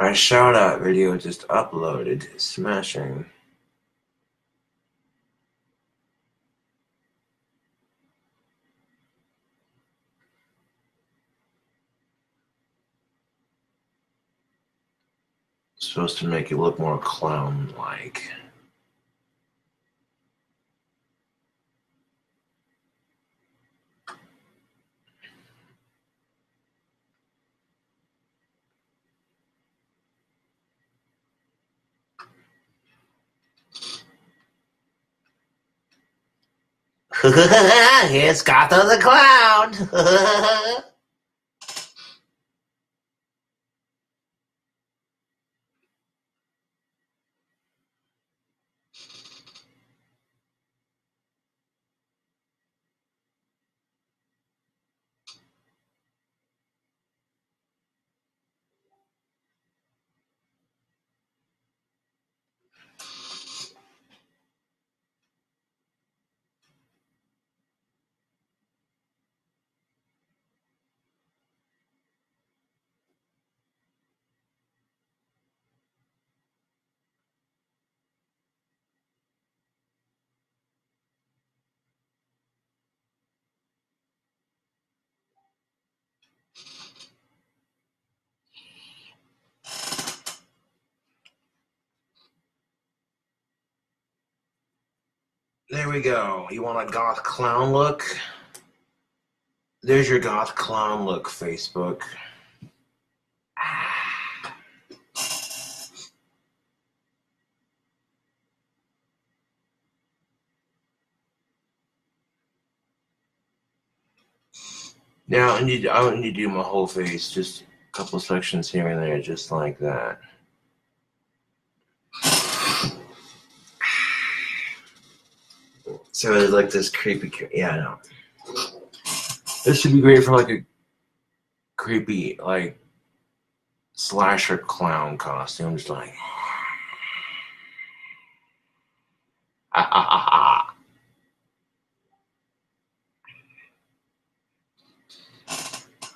Our shout out video just uploaded. Smashing. Supposed to make it look more clown like. Here's Gotham the Clown. There we go. You want a goth clown look? There's your goth clown look, Facebook. Now I need I don't need to do my whole face, just a couple sections here and there, just like that. So it's like this creepy. Yeah, I know. This should be great for like a creepy, like slasher clown costume. Just like. Ah, ah, ah, ah.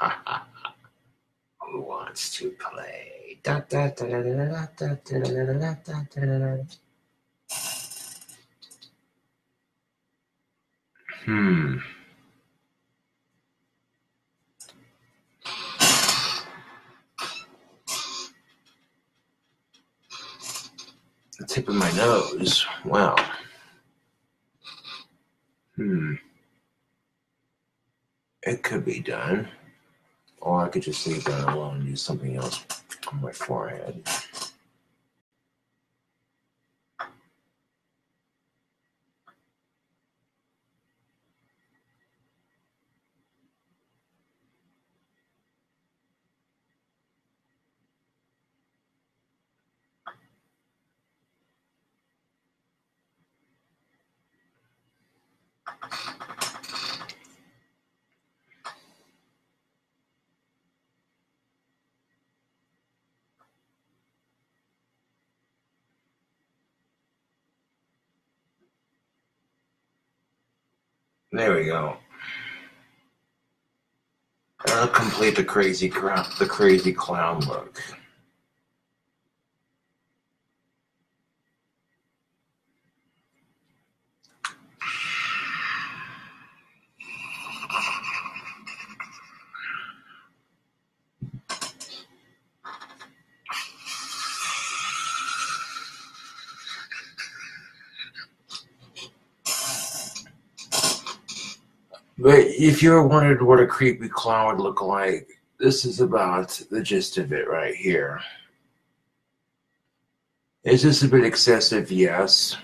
Ah, ah, ah. Who wants to play? Hmm. The tip of my nose. Wow. Hmm. It could be done. Or I could just leave that alone and use something else on my forehead. There we go. That'll complete the crazy clown, the crazy clown look. But if you were wondering what a creepy clown would look like, this is about the gist of it right here. Is this a bit excessive? Yes.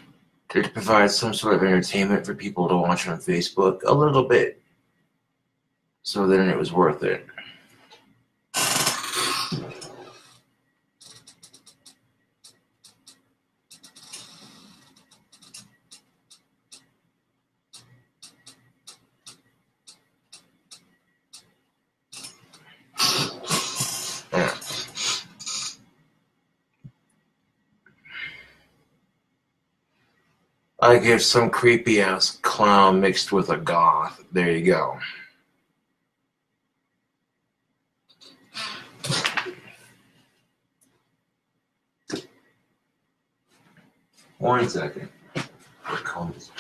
Did it provide some sort of entertainment for people to watch on Facebook? A little bit. So then it was worth it. I give some creepy ass clown mixed with a goth. There you go. One second. It comes.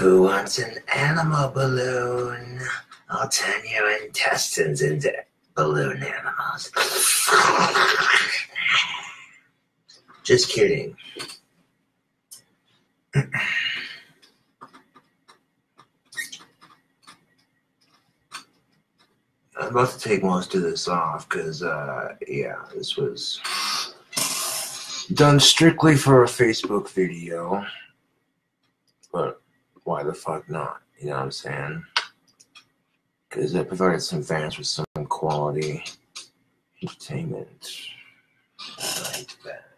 Who wants an animal balloon? I'll turn your intestines into balloon animals. Just kidding. I'm about to take most of this off because, uh, yeah, this was done strictly for a Facebook video. But why the fuck not? You know what I'm saying? Because it provided some fans with some quality entertainment. Right back.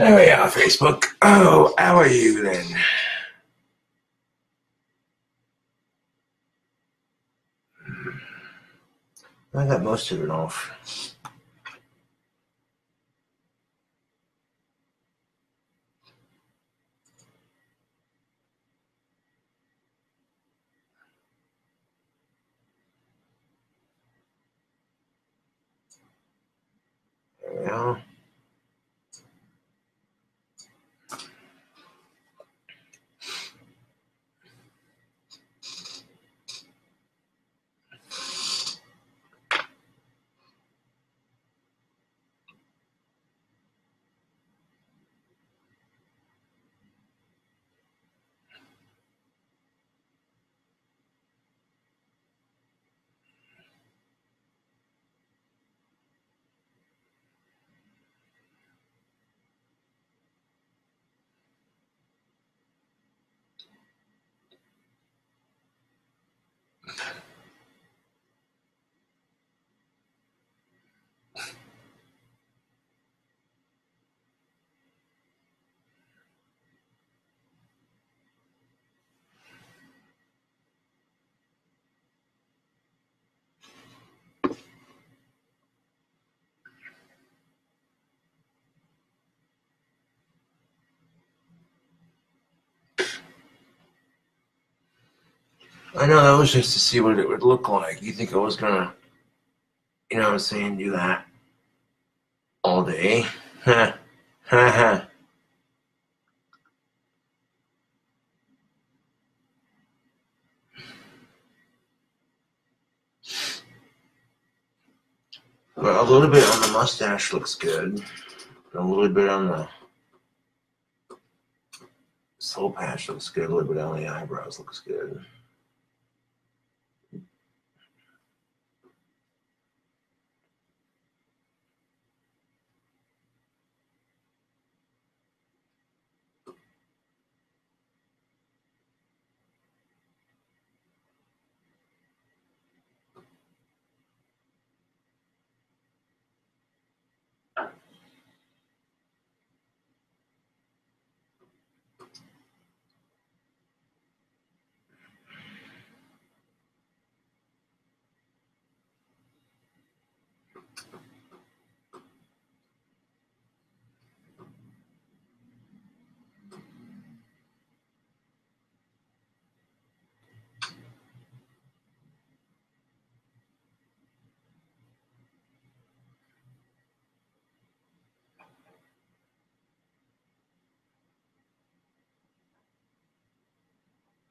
There we are, Facebook. Oh, how are you then? I got most of it off. Are. I know that was just to see what it would look like. You think I was gonna, you know what I'm saying, do that all day? Well, a little bit on the mustache looks good. A little bit on the soul patch looks good. A little bit on the eyebrows looks good.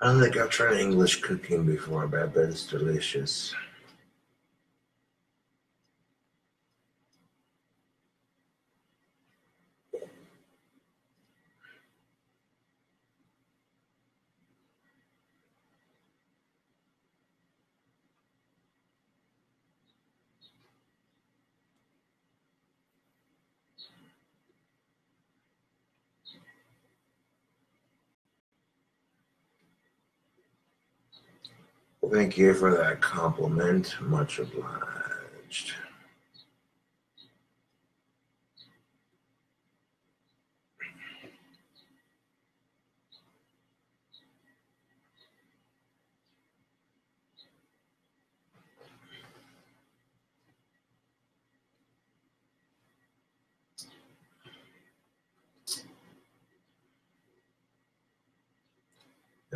I don't think I've tried English cooking before, but I bet it's delicious. Thank you for that compliment. Much obliged.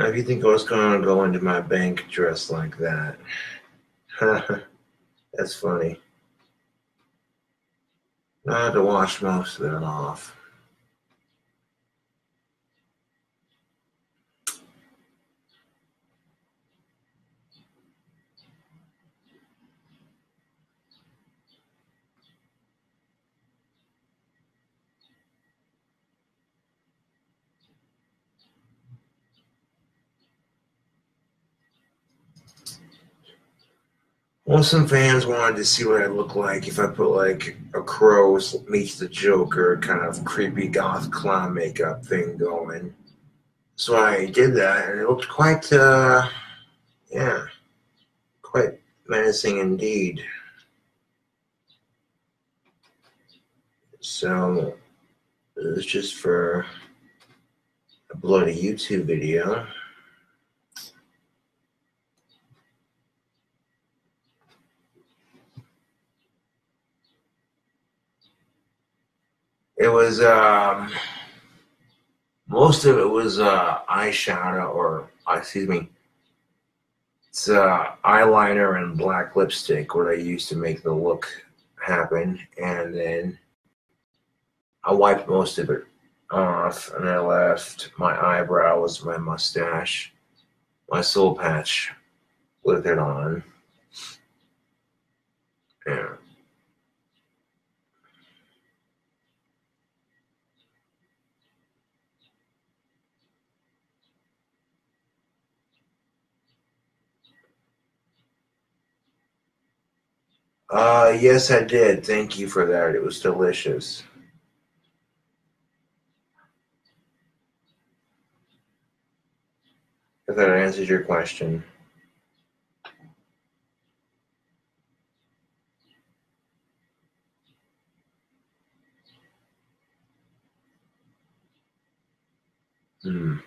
Now, if you think oh, I was going to go into my bank dressed like that, that's funny. I had to wash most of it off. Well, some fans wanted to see what I look like if I put like a crow meets the Joker kind of creepy goth clown makeup thing going. So I did that, and it looked quite, uh, yeah, quite menacing indeed. So it was just for a bloody YouTube video. It was um, most of it was uh, eyeshadow or excuse me, it's uh, eyeliner and black lipstick what I used to make the look happen, and then I wiped most of it off, and I left my eyebrows, my mustache, my soul patch with it on. Yeah. Uh, yes, I did. Thank you for that. It was delicious. If that answers your question. Hmm.